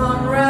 on.